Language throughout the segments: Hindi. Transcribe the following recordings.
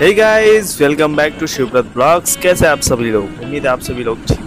Guys welcome back to Shivprat vlogs कैसे आप सभी लोग? उम्मीद है आप सभी लोग ठीक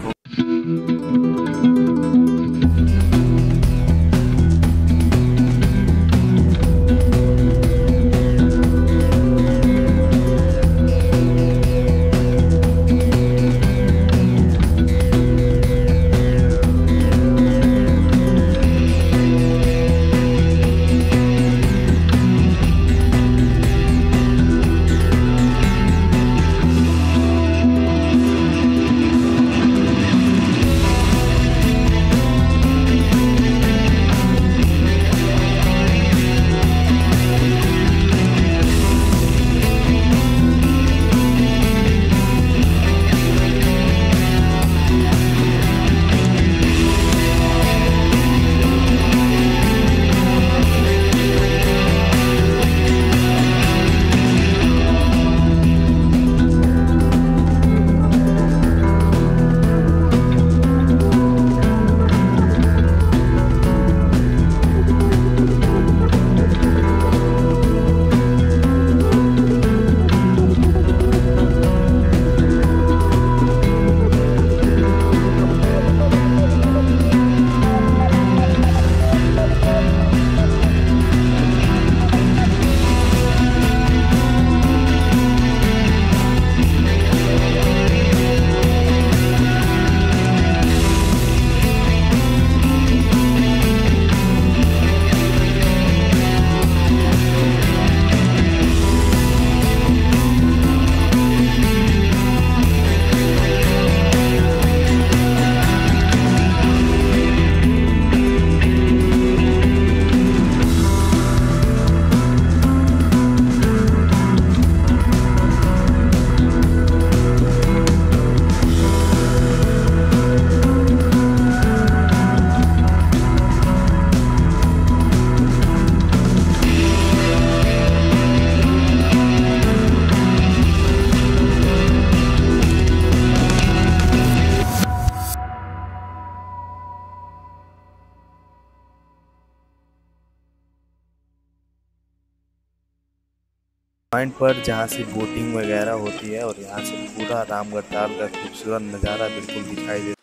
पॉइंट पर जहाँ से बोटिंग वगैरह होती है और यहाँ से पूरा रामगढ़ ताल का खूबसूरत नज़ारा बिल्कुल दिखाई दे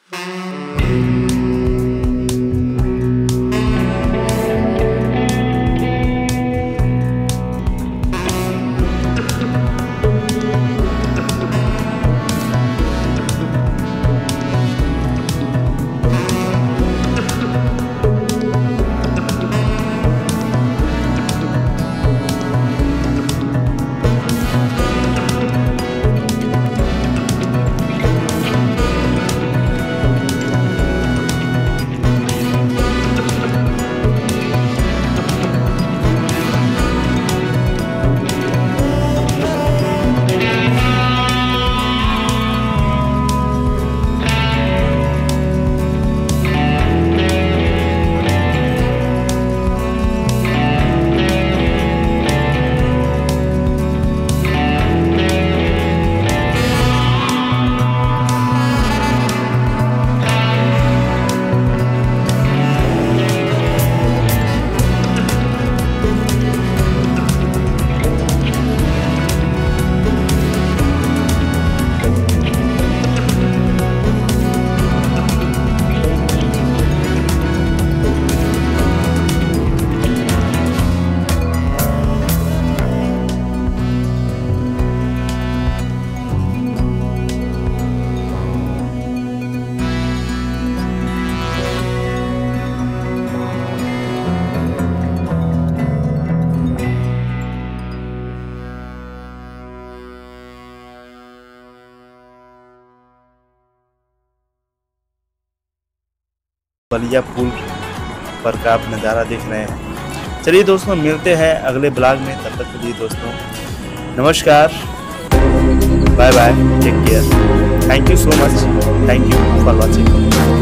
बलिया पुल पर का आप नज़ारा देख रहे हैं। चलिए दोस्तों, मिलते हैं अगले ब्लॉग में। तब तक के लिए दोस्तों, नमस्कार। Bye bye take care thank you so much thank you for watching